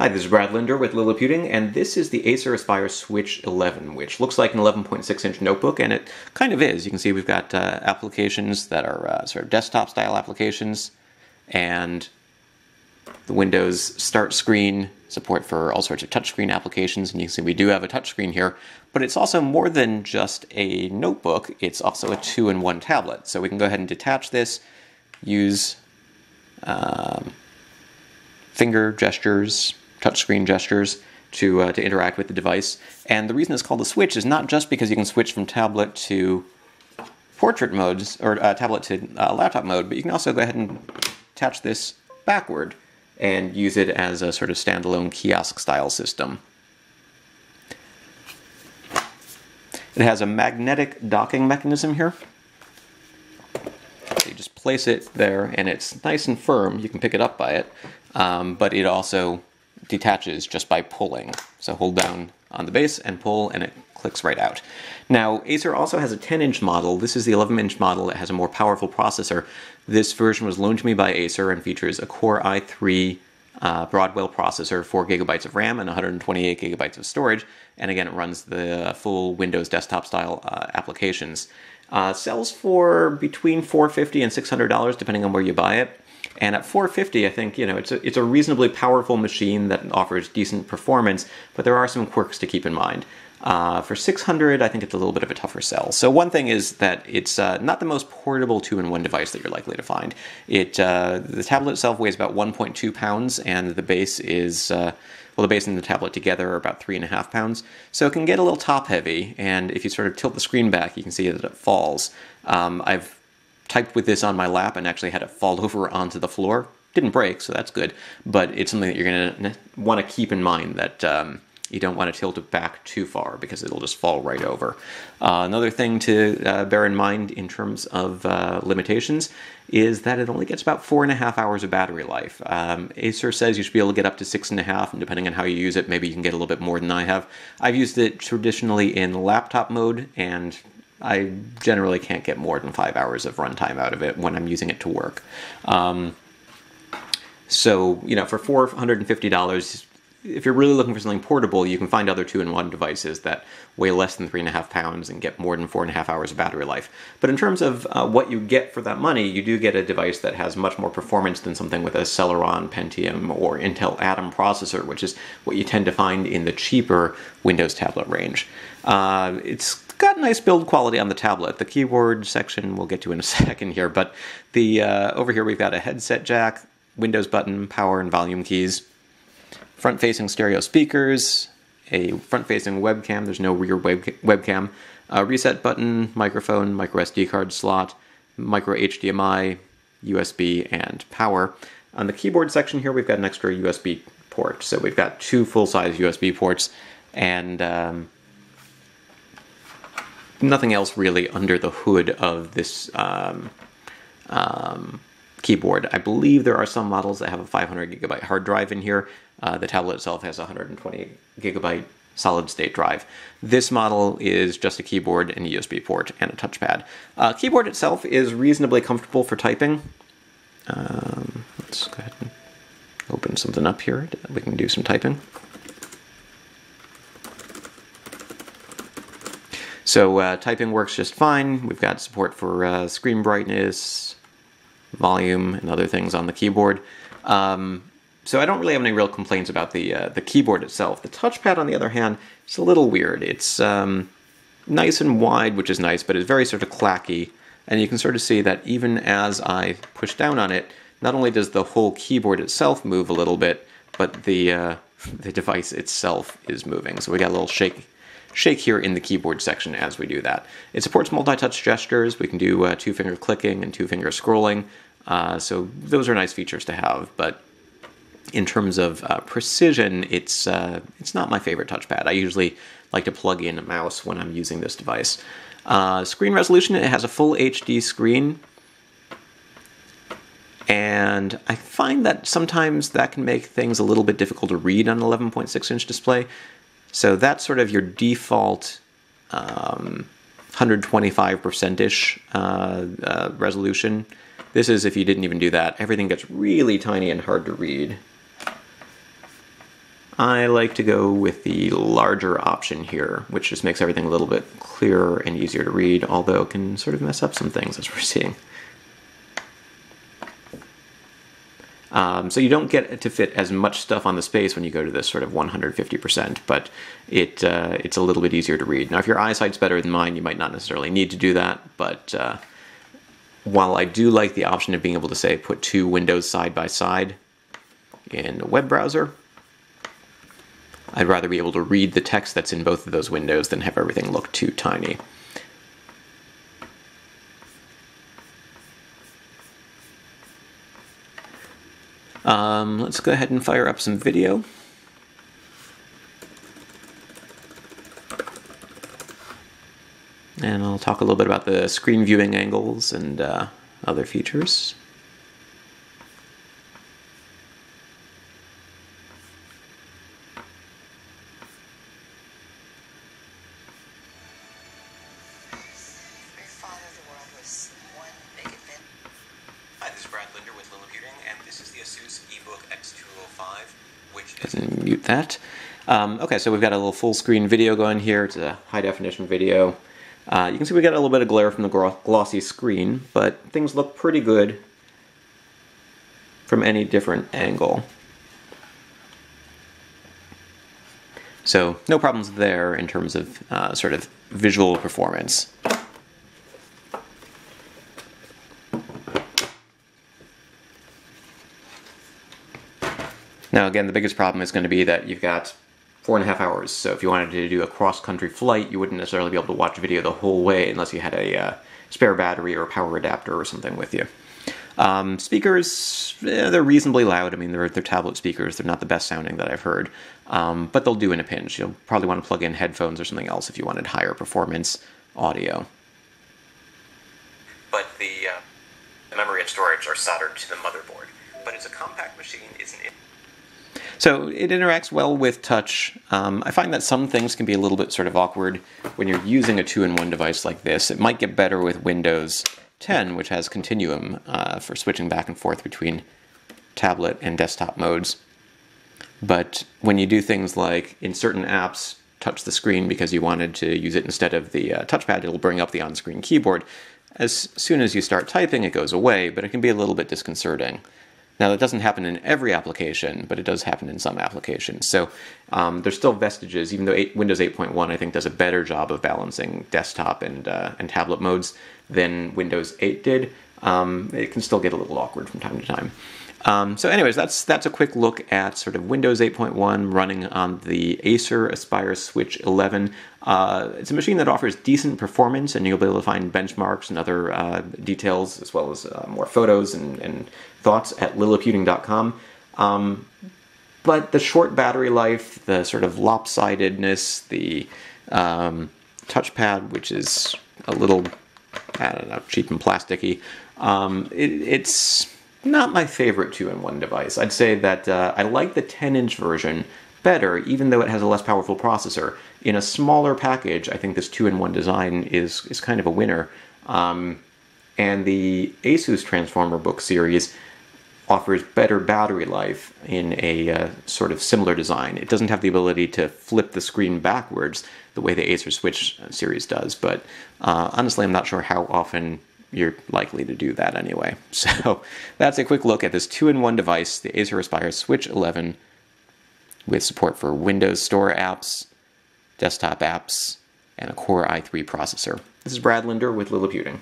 Hi, this is Brad Linder with Liliputing, and this is the Acer Aspire Switch 11, which looks like an 11.6 inch notebook, and it kind of is. You can see we've got uh, applications that are uh, sort of desktop style applications, and the Windows Start screen, support for all sorts of touchscreen applications, and you can see we do have a touchscreen here, but it's also more than just a notebook, it's also a two in one tablet. So we can go ahead and detach this, use um, finger gestures, touchscreen gestures to, uh, to interact with the device. And the reason it's called a switch is not just because you can switch from tablet to portrait modes, or uh, tablet to uh, laptop mode, but you can also go ahead and attach this backward and use it as a sort of standalone kiosk style system. It has a magnetic docking mechanism here. So you just place it there and it's nice and firm. You can pick it up by it, um, but it also detaches just by pulling. So hold down on the base and pull and it clicks right out. Now Acer also has a 10 inch model. This is the 11 inch model. that has a more powerful processor. This version was loaned to me by Acer and features a Core i3 uh, Broadwell processor, 4 gigabytes of RAM, and 128 gigabytes of storage. And again, it runs the full Windows desktop style uh, applications. Uh, sells for between 450 and $600 depending on where you buy it. And at 450, I think you know it's a, it's a reasonably powerful machine that offers decent performance, but there are some quirks to keep in mind. Uh, for 600, I think it's a little bit of a tougher sell. So one thing is that it's uh, not the most portable two-in-one device that you're likely to find. It uh, the tablet itself weighs about 1.2 pounds, and the base is uh, well, the base and the tablet together are about three and a half pounds. So it can get a little top-heavy, and if you sort of tilt the screen back, you can see that it falls. Um, I've typed with this on my lap and actually had it fall over onto the floor. Didn't break, so that's good. But it's something that you're going to want to keep in mind that. Um, you don't want to tilt it back too far because it'll just fall right over. Uh, another thing to uh, bear in mind in terms of uh, limitations is that it only gets about four and a half hours of battery life. Um, Acer says you should be able to get up to six and a half, and depending on how you use it, maybe you can get a little bit more than I have. I've used it traditionally in laptop mode, and I generally can't get more than five hours of runtime out of it when I'm using it to work. Um, so, you know, for $450, if you're really looking for something portable, you can find other two-in-one devices that weigh less than three and a half pounds and get more than four and a half hours of battery life. But in terms of uh, what you get for that money, you do get a device that has much more performance than something with a Celeron, Pentium, or Intel Atom processor, which is what you tend to find in the cheaper Windows tablet range. Uh, it's got nice build quality on the tablet. The keyboard section we'll get to in a second here, but the uh, over here we've got a headset jack, Windows button, power and volume keys front-facing stereo speakers, a front-facing webcam, there's no rear web webcam, a reset button, microphone, micro SD card slot, micro HDMI, USB, and power. On the keyboard section here, we've got an extra USB port. So we've got two full-size USB ports and um, nothing else really under the hood of this um, um, keyboard. I believe there are some models that have a 500 gigabyte hard drive in here. Uh, the tablet itself has a 120 gigabyte solid state drive. This model is just a keyboard and a USB port and a touchpad. Uh, keyboard itself is reasonably comfortable for typing. Um, let's go ahead and open something up here. We can do some typing. So uh, typing works just fine. We've got support for uh, screen brightness, volume, and other things on the keyboard. Um, so I don't really have any real complaints about the uh, the keyboard itself. The touchpad, on the other hand, is a little weird. It's um, nice and wide, which is nice, but it's very sort of clacky. And you can sort of see that even as I push down on it, not only does the whole keyboard itself move a little bit, but the uh, the device itself is moving. So we got a little shake shake here in the keyboard section as we do that. It supports multi-touch gestures. We can do uh, two-finger clicking and two-finger scrolling. Uh, so those are nice features to have, but in terms of uh, precision, it's uh, it's not my favorite touchpad. I usually like to plug in a mouse when I'm using this device. Uh, screen resolution, it has a full HD screen, and I find that sometimes that can make things a little bit difficult to read on an 11.6 inch display. So that's sort of your default um, 125%ish uh, uh, resolution. This is if you didn't even do that. Everything gets really tiny and hard to read. I like to go with the larger option here, which just makes everything a little bit clearer and easier to read, although it can sort of mess up some things as we're seeing. Um, so you don't get to fit as much stuff on the space when you go to this sort of 150%, but it uh, it's a little bit easier to read. Now, if your eyesight's better than mine, you might not necessarily need to do that, but uh, while I do like the option of being able to say put two windows side by side in a web browser, I'd rather be able to read the text that's in both of those windows than have everything look too tiny. Um, let's go ahead and fire up some video. And I'll talk a little bit about the screen viewing angles and uh, other features. Hi, this is Brad Linder with Liliputing, and this is the Asus EeeBook X205, which is... Mute that. Um, okay, so we've got a little full screen video going here. It's a high definition video. Uh, you can see we got a little bit of glare from the glossy screen, but things look pretty good from any different angle. So no problems there in terms of uh, sort of visual performance. Now again, the biggest problem is going to be that you've got four and a half hours. So if you wanted to do a cross-country flight, you wouldn't necessarily be able to watch video the whole way unless you had a uh, spare battery or a power adapter or something with you. Um, speakers, eh, they're reasonably loud. I mean, they're, they're tablet speakers. They're not the best sounding that I've heard, um, but they'll do in a pinch. You'll probably want to plug in headphones or something else if you wanted higher performance audio. But the, uh, the memory and storage are soldered to the motherboard. But it's a compact machine, isn't it? So it interacts well with touch. Um, I find that some things can be a little bit sort of awkward when you're using a two-in-one device like this. It might get better with Windows 10, which has Continuum uh, for switching back and forth between tablet and desktop modes. But when you do things like in certain apps, touch the screen because you wanted to use it instead of the uh, touchpad, it'll bring up the on-screen keyboard. As soon as you start typing, it goes away, but it can be a little bit disconcerting. Now, that doesn't happen in every application, but it does happen in some applications. So um, there's still vestiges, even though 8, Windows 8.1, I think, does a better job of balancing desktop and, uh, and tablet modes than Windows 8 did. Um, it can still get a little awkward from time to time. Um, so anyways, that's that's a quick look at sort of Windows 8.1 running on the Acer Aspire Switch 11. Uh, it's a machine that offers decent performance, and you'll be able to find benchmarks and other uh, details, as well as uh, more photos and, and, thoughts at liliputing.com. Um, but the short battery life, the sort of lopsidedness, the um, touchpad, which is a little, I don't know, cheap and plasticky, um, it, it's not my favorite two-in-one device. I'd say that uh, I like the 10-inch version better, even though it has a less powerful processor. In a smaller package, I think this two-in-one design is, is kind of a winner. Um, and the Asus Transformer book series offers better battery life in a uh, sort of similar design. It doesn't have the ability to flip the screen backwards the way the Acer Switch series does, but uh, honestly, I'm not sure how often you're likely to do that anyway. So that's a quick look at this two-in-one device, the Acer Aspire Switch 11, with support for Windows Store apps, desktop apps, and a Core i3 processor. This is Brad Linder with Liliputing.